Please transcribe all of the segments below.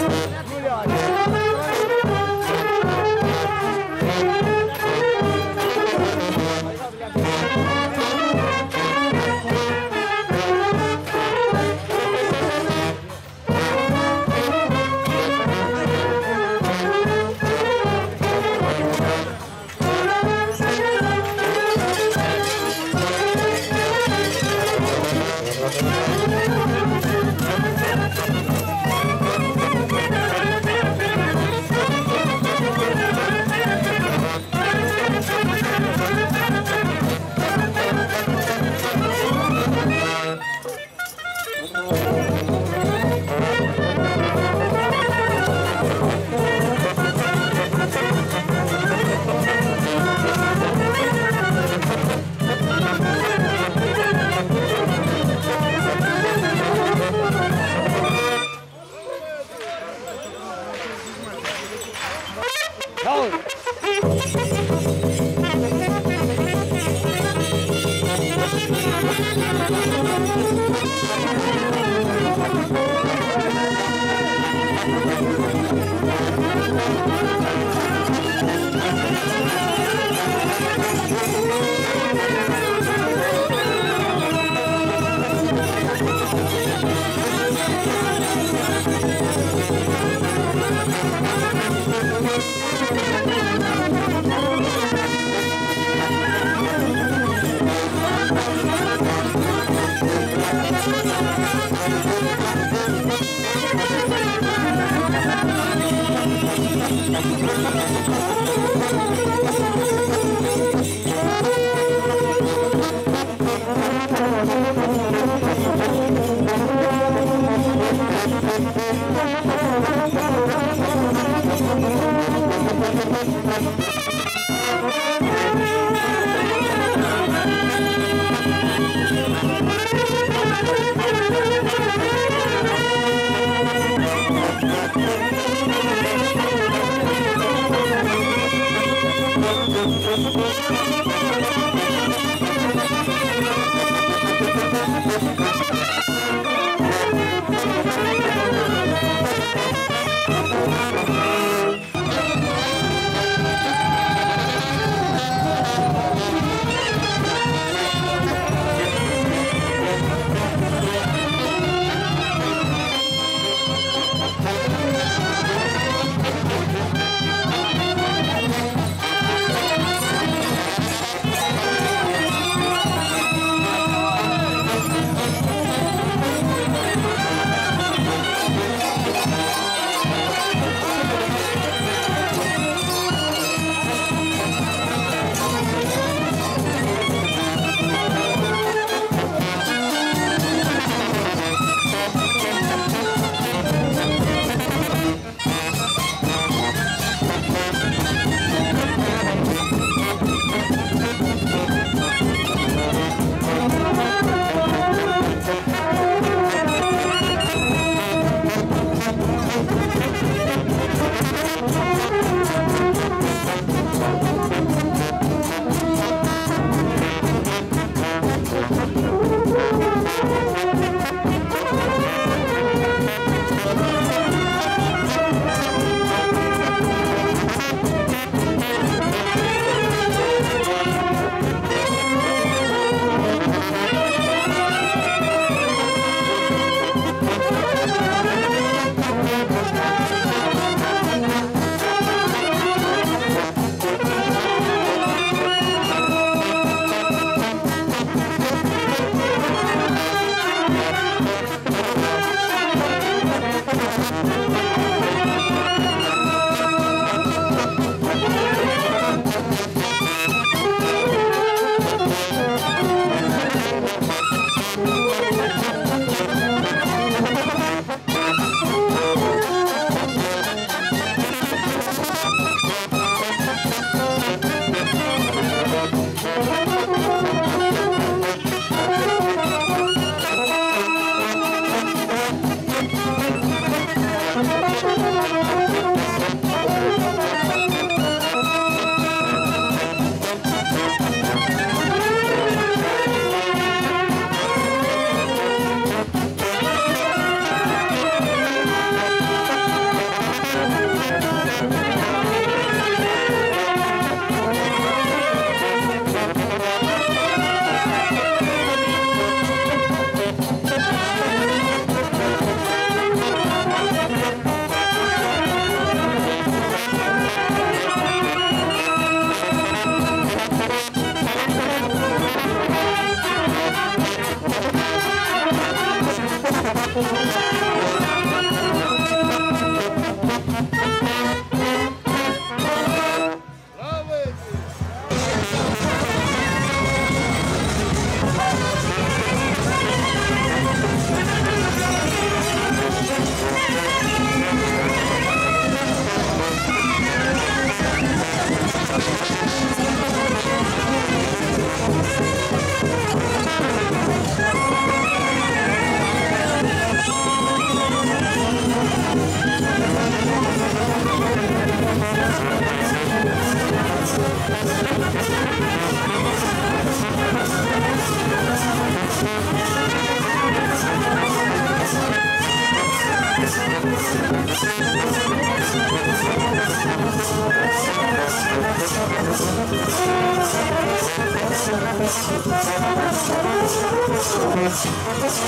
That's やったー! Thank you. Thank you.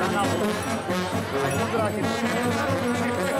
나가고. 아, 힘들어 하시네.